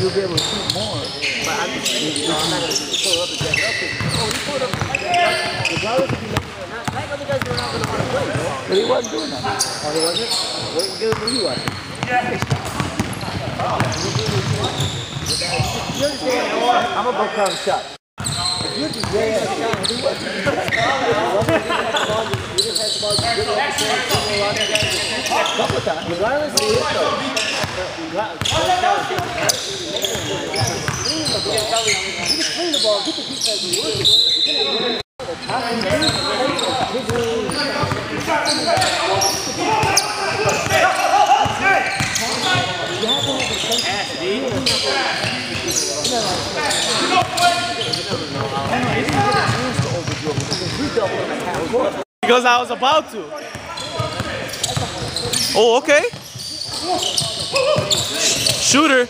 you'll be able to shoot more. But I'm just saying, you know, I'm not going to pull up and jack up. Oh, he pulled up. Regardless if he makes it or not, like other guys are not going to want to play. But he wasn't doing that. Oh, he wasn't? What good were you watching? You understand? I'm to go shot. If you just yeah, yeah, yeah, he wasn't. You just had the ball, you didn't have the chance, you know, a lot of guys. Couple of times. Regardless of it, though. Clean the ball, get the defense working. Because I was about to. Oh, okay. Shooter.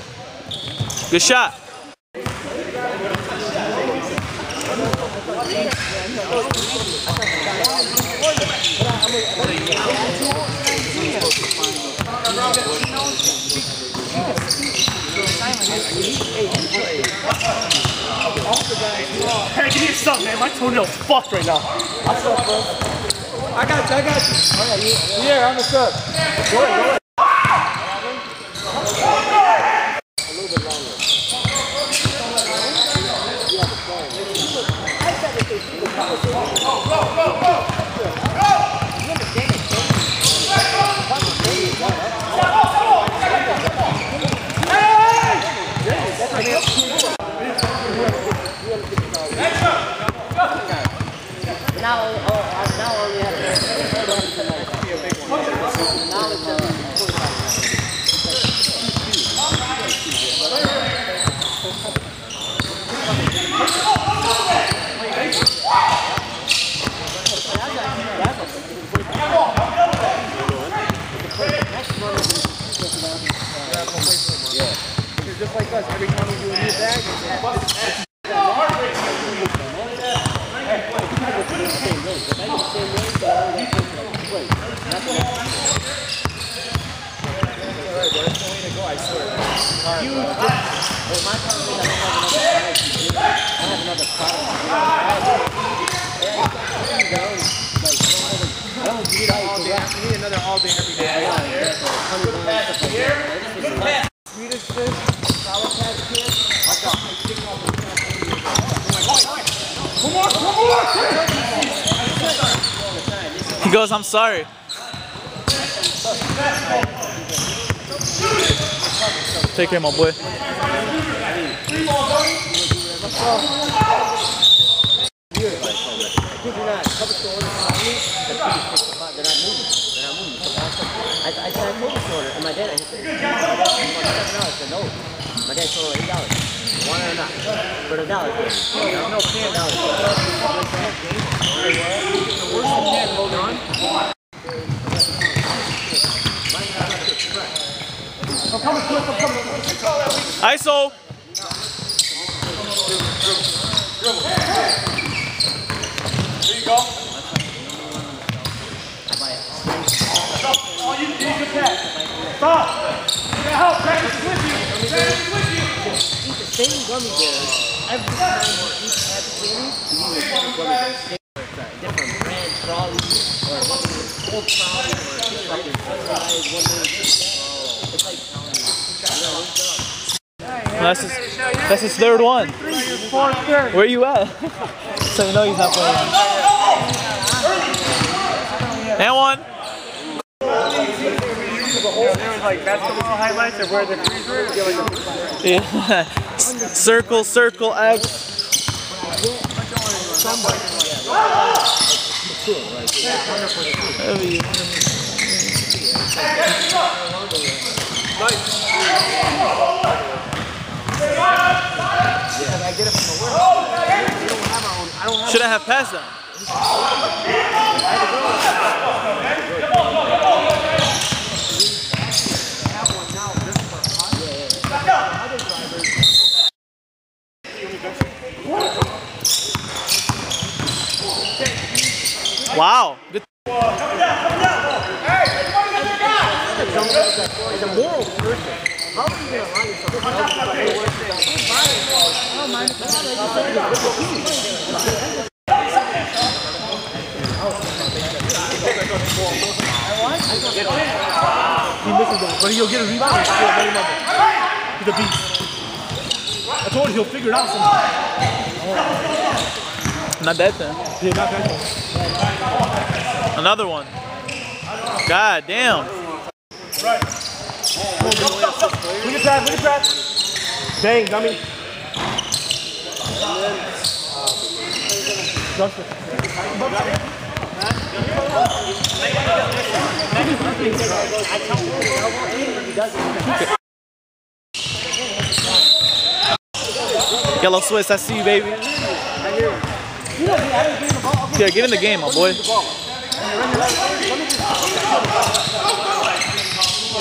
Good shot. Hey, give me something, man. My toenail's fucked right now. I got you, I got you. Oh, yeah, I'm the sub. Go ahead, go ahead. Now, oh, oh, now I only have Now it's uh, Just like us, every time we do a new bag, Another. He goes, I'm sorry. Take care, my you not, cover store on me, the biggest six spot, they're not moving. They're not moving. So also, I, said I told the my dad, I said? I said, no. My dad told her eight dollars. Want it or not? For the dollar. No? Hold on. ISO. There you go. All you need a pass. Stop. Gotta help. Practice with you. Practice with you. Eat the same gummy bears every time you eat happy candy. You eat the gummy bears. Different brand, Trolli, or old Trolli, or fucking sunrise, one is. It's That's his, that's his third one. Where are you at? so you know he's not playing. And one. Yeah. circle, circle, X. Should I have passed that? Wow. Good. Is a moral person. How are you going to allow yourself to tell people He misses them, but he'll get a rebound and still let him up. He's a beast. I told you he'll figure it out somehow. Not that then. Yeah, not that one. Another one. God damn. Look at that, look at that. Dang, dummy. Justin. Yellow Swiss, I see you, baby. Yeah, get in the game, my boy. Go,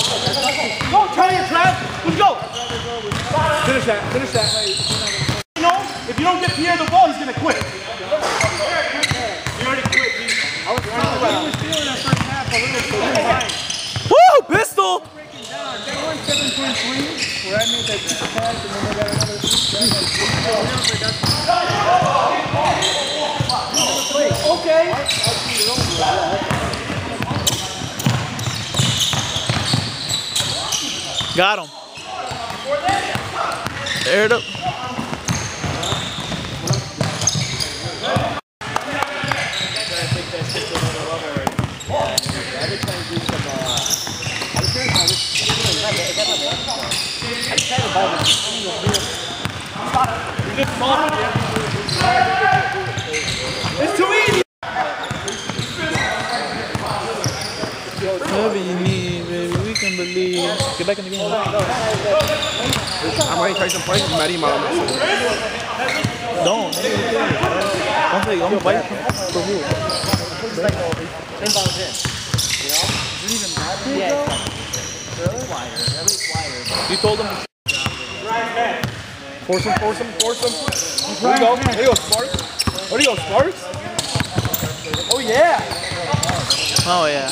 try it, Trav. Let's go. Finish that, finish that. You know, if you don't get Pierre the ball, he's going to quit. He already quit, dude. I was trying to He was feeling that first half a little bit. He was fine. Woo! Pistol! Got him. Aired up. Back in the game. I'm going to try some plays. You might email. Don't. Don't take. I'm gonna bite. For who? inbounds in? You know? Yeah, it's wider. At least wider. You told him. Force him, force him, force him. There you go. There you go, Sparks. There you go, Sparks. Oh, yeah. Oh yeah.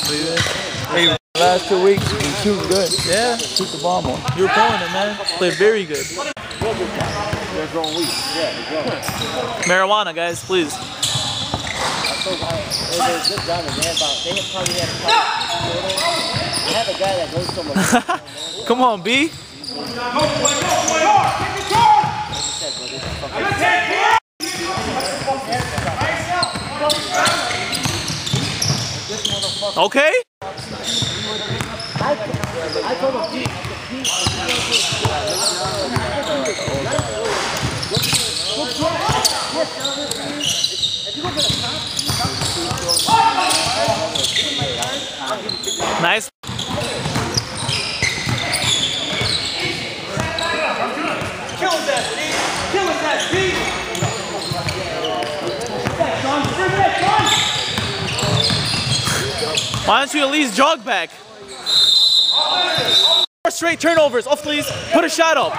Hey, last two weeks, you shooting good. Yeah. Shoot the ball more. You were pulling it, man. Played very good. They're growing weak. Yeah, they're growing. Marijuana, guys, please. So, they're good runners. They have about, they have probably had a couple. I have a guy that goes so much. Come on, B. Okay. I told him, Pete, Nice. Kill his ass, Pete. Kill his ass, Pete. That's Sean. Bring that, Sean. Why don't you at least jog back? Four straight turnovers. Off, please. Put a shot up.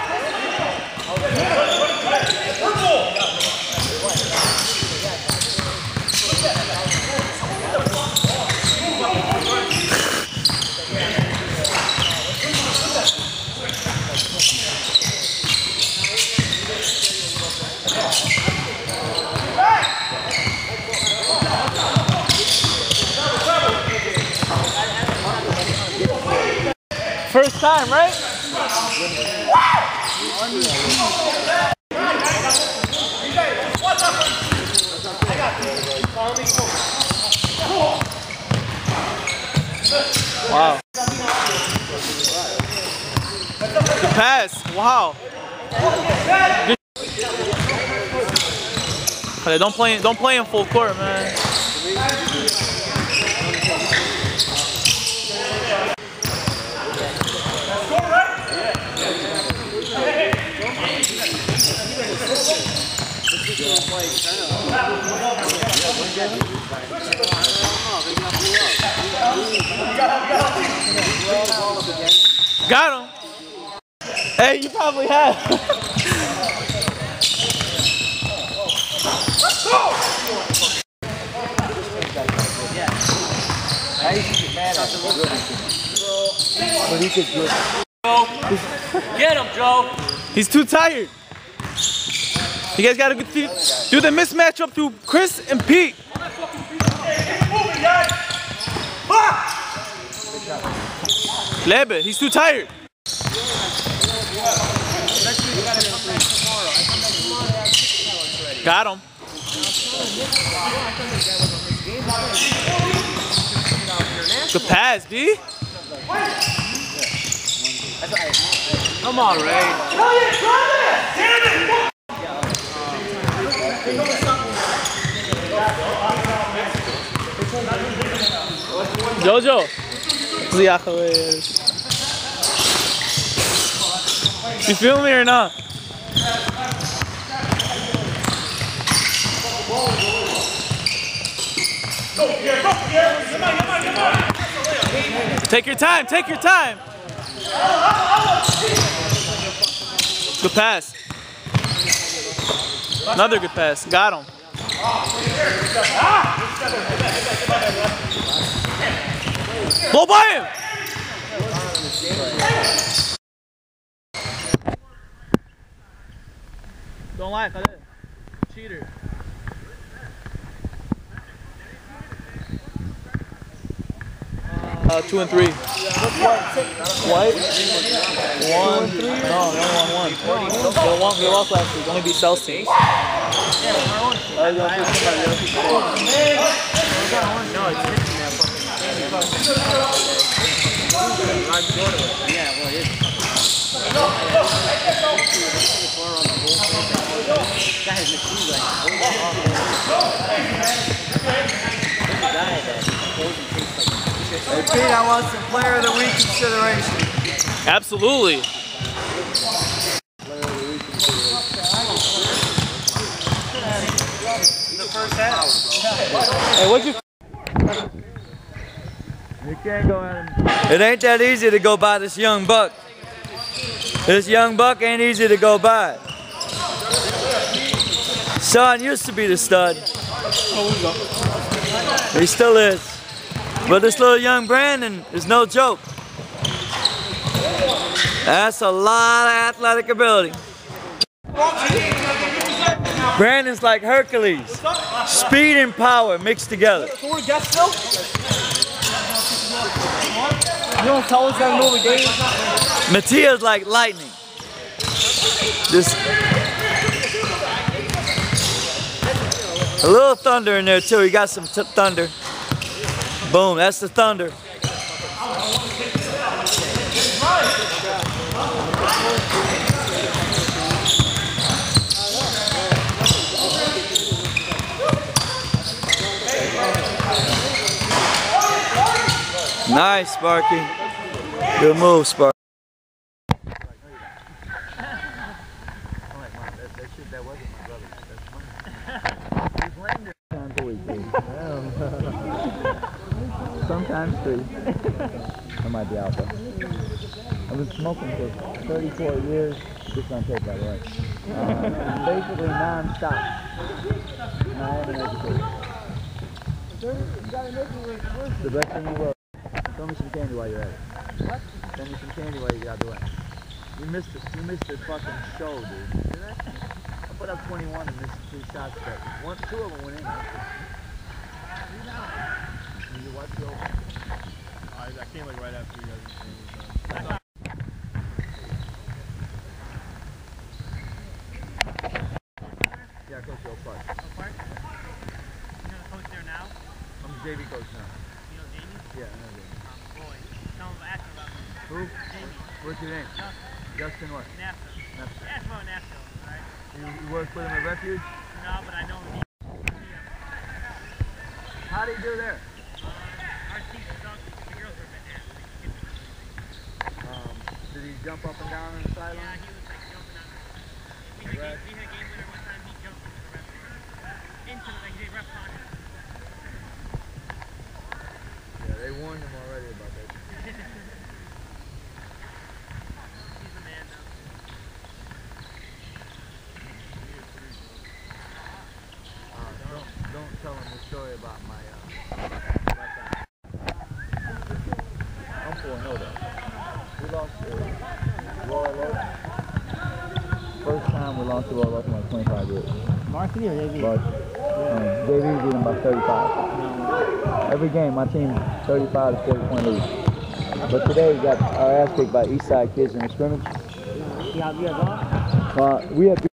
First time, right? Wow. The pass. Wow. Don't play don't play in full court, man. Got him. Hey, you probably have. I used to get mad at him. But he could get Get him, Joe. He's too tired. You guys gotta do do the mismatch up to Chris and Pete. Lebe, he's too tired. Got him. Good pass, B. Come on, Ray. Jojo. Ziyakale. You feel me or not? Take your time, take your time. Good pass. Another good pass. Got him. Blow by him. Don't lie, Khaled. Cheater. Uh, two and three. White. One. No, no, one, one. They won. They lost last week. Only beat South teams. Yeah, Pete, I want some player of the week consideration. Absolutely. Hey, what'd you? You can't go at him. It ain't that easy to go by this young buck. This young buck ain't easy to go by. Son used to be the stud. He still is. But this little young Brandon is no joke. That's a lot of athletic ability. Brandon's like Hercules. Speed and power mixed together. You don't tell us that the game. Matia's like lightning. Just a little thunder in there too. He got some thunder. Boom, that's the thunder. Nice, Sparky. Good move, Sparky. Sometimes three. I might be out though. I've been smoking for 34 years. Just on tape, by the way. Basically non-stop. I haven't educated. The best thing in the world. Throw me some candy while you're at it. What? Throw me some candy while you're out the way. You missed it. You missed the fucking show, dude. See that? I put up 21 and missed two shots. But one, two of them went in. Did you watch the open? I, I came like right after you guys. were Yeah, Coach Joe Park. Park? You know the coach there now? I'm the JV coach now. You know Jamie? Yeah, I know Jamie. Um, boy. Tell him to ask him about me. Who? Jamie. What's your name? Justin. Justin what? Nashville. Ask him about Nashville, alright? You, you work with him at Refuge? No, but I know him. How do you do there? Uh, our team sucks the girls were fantastic. Um, did he jump up and down on the sideline? Yeah, he was like jumping on. We had, game, we had a game winner one time. He jumped into the ref. Into the, like, the ref him. Yeah, they warned him already telling the story about my uh, I'm 4 0 though. We lost to Royal Oak. First time we lost to Royal Oak in like 25 years. Varsity or JV? JV. Yeah. JV beat them by 35. Every game, my team 35 to 40 point lead. But today we got our ass kicked by Eastside kids in the scrimmage. Uh, we had